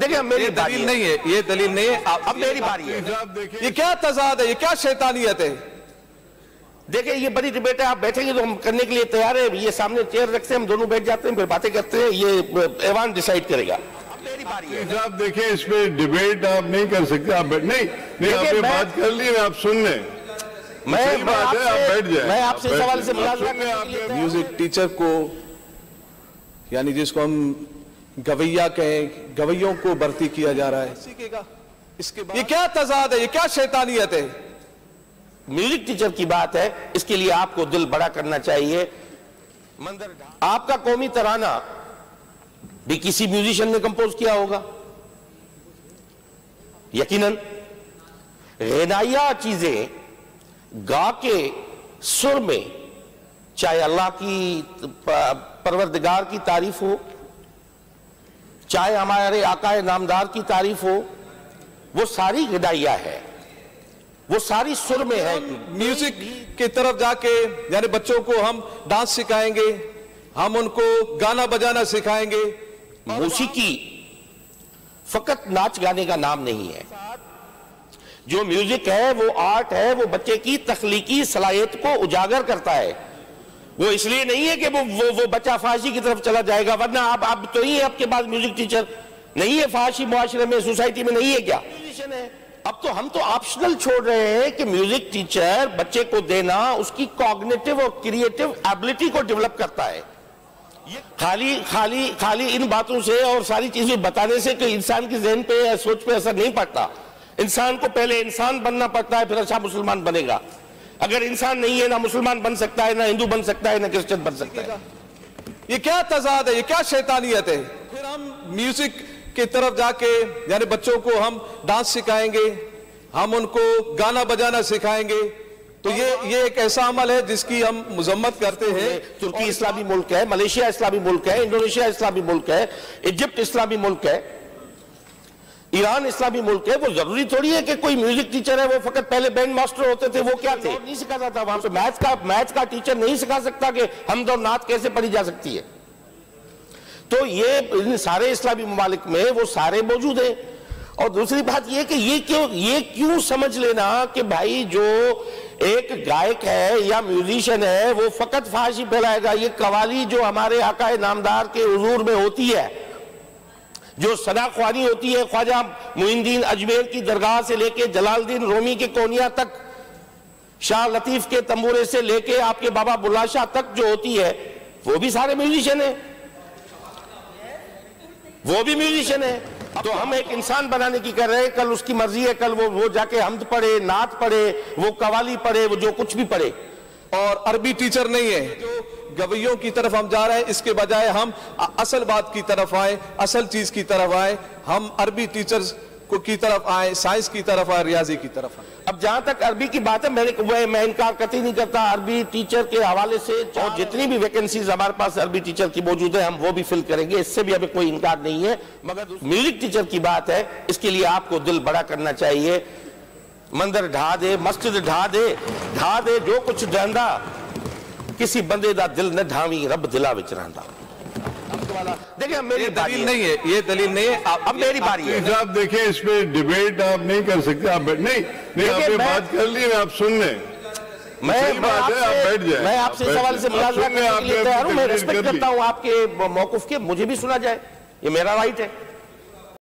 देखिए मेरी दलील है। नहीं है ये दलील नहीं है। आप- अब मेरी बारी है। ये क्या तजाद है ये क्या शैतानियत है? देखिए ये बड़ी डिबेट है आप बैठेंगे तो हम करने के लिए तैयार है। ये सामने चेयर रखते हैं हम दोनों बैठ जाते हैं फिर बातें करते हैं ये ऐवान डिसाइड करेगा। अब मेरी बारी साहब देखिए इस पे डिबेट आप नहीं कर सकते आप बैठ नहीं नहीं आपने बात कर ली आप सुन लें। मैं बात है, आप बैठ जाएँ। मैं आपसे सवाल से आप आप- हूँ। म्यूज़िक टीचर को यानी जिसको हम गवैया कहें गवैयों को भर्ती किया जा रहा है। सीखेगा। इसके बाद ये क्या तजाद है ये क्या शैतानियत है? म्यूज़िक टीचर की बात है इसके लिए आपको दिल बड़ा करना चाहिए। मंदिर आपका कौमी तराना भी किसी म्यूजिशियन ने कंपोज किया होगा। यकीनन गनाया चीज़ें गा के सुर में चाहे अल्लाह की परवरदिगार की तारीफ़ हो चाहे हमारे आकाए नामदार की तारीफ़ हो वो सारी गदाइया है। वो सारी सुर में है म्यूज़िक की तरफ़ जाके यानी बच्चों को हम डांस सिखाएँगे हम उनको गाना बजाना सिखाएँगे। मौसीकी फकत नाच गाने का नाम नहीं है। जो म्यूज़िक है वो आर्ट है वो बच्चे की तखलीकी सलाहियत को उजागर करता है। वो इसलिए नहीं है कि वो वो, वो बच्चा फांसी की तरफ़ चला जाएगा वरना आप आप तो ही है आपके पास म्यूज़िक टीचर नहीं है फांसी मुआशरे में सोसाइटी में नहीं है क्या? म्यूजिशियन है। अब तो हम तो ऑप्शनल छोड़ रहे हैं कि म्यूज़िक टीचर बच्चे को देना उसकी कॉग्नेटिव और क्रिएटिव एबिलिटी को डेवलप करता है। खाली खाली खाली इन बातों से और सारी चीज़ें बताने से कोई इंसान की जहन पे सोच पे असर नहीं पड़ता। इंसान को पहले इंसान बनना पड़ता है फिर अच्छा मुसलमान बनेगा। अगर इंसान नहीं है ना मुसलमान बन सकता है ना हिंदू बन सकता है ना क्रिश्चियन बन सकता है। ये क्या तजाद है ये क्या शैतानियत है? फिर हम म्यूज़िक की तरफ़ जाके यानी बच्चों को हम डांस सिखाएँगे हम उनको गाना बजाना सिखाएँगे। तो ये ये एक ऐसा अमल है जिसकी हम मजम्मत करते हैं। तुर्की इस्लामी मुल्क है मलेशिया इस्लामी मुल्क है इंडोनेशिया इस्लामी मुल्क है इजिप्ट इस्लामी मुल्क है। ईरान इस्लामी मुल्क है, वो ज़रूरी थोड़ी है कि कोई म्यूज़िक टीचर है, वो फकत पहले बैंड मास्टर होते थे, वो क्या थे? नहीं सिखाता था, वहाँ पे मैथ्स का मैथ्स का टीचर नहीं सिखा सकता कि हम और नात कैसे पढ़ी जा सकती है। तो ये इन सारे इस्लामी ममालिक में वो सारे मौजूद हैं। और दूसरी बात ये कि ये क्यों ये क्यों समझ लेना कि भाई जो एक गायक है या म्यूजिशियन है, वो फकत फाशी फैलाएगा। ये कवाली जो हमारे आकाए नामदार के हुजूर में होती है जो सदा ख्वानी होती है ख्वाजा मुहिंदीन अजमेर की दरगाह से लेके जलालुद्दीन रोमी के कोनिया तक शाह लतीफ के तंबूरे से लेके आपके बाबा बुल्ला शाह तक जो होती है वो भी सारे म्यूजिशियन है। वो भी म्यूजिशियन है। तो हम एक इंसान बनाने की कर रहे हैं कल उसकी मर्ज़ी है कल वो वो जाके हमद पढ़े नात पढ़े वो कवाली पढ़े वो जो कुछ भी पढ़े। और अरबी टीचर नहीं है। जो गवैयों की तरफ़ हम जा रहे हैं इसके बजाय हम असल बात की तरफ़ आए असल चीज़ की तरफ़ आए हम अरबी टीचर्स को की तरफ़ आए साइंस की तरफ़ आए रियाजी की तरफ़ आए। अब जहाँ तक अरबी की बात है मैंने मैं, इनकार कतई नहीं करता अरबी टीचर के हवाले से और जितनी भी वैकेंसीज हमारे पास अरबी टीचर की मौजूद है हम वो भी फिल करेंगे इससे भी हमें कोई इनकार नहीं है। मगर म्यूज़िक टीचर की बात है इसके लिए आपको दिल बड़ा करना चाहिए। मंदिर ढा दे मस्जिद ढा दे ढा दे जो कुछ डहंदा किसी बंदे का दिल न ढावी रब दिला विच रहंदा। देखिए अब मेरी दलील नहीं है ये दलील नहीं है। आप- अब मेरी बारी है। साहब देखिए इस पे डिबेट आप नहीं कर सकते आप बैठ नहीं नहीं आपने मैं- बात कर ली आप सुन लें। मैं मैं बात है, आप बैठ आपसे मैं आपसे बैठ सवाल से आप लें, करने के लिए तैयार हूँ। मैं रिस्पेक्ट करता हूँ आपके मौकूफ के मुझे भी सुना जाए। ये मेरा राइट है।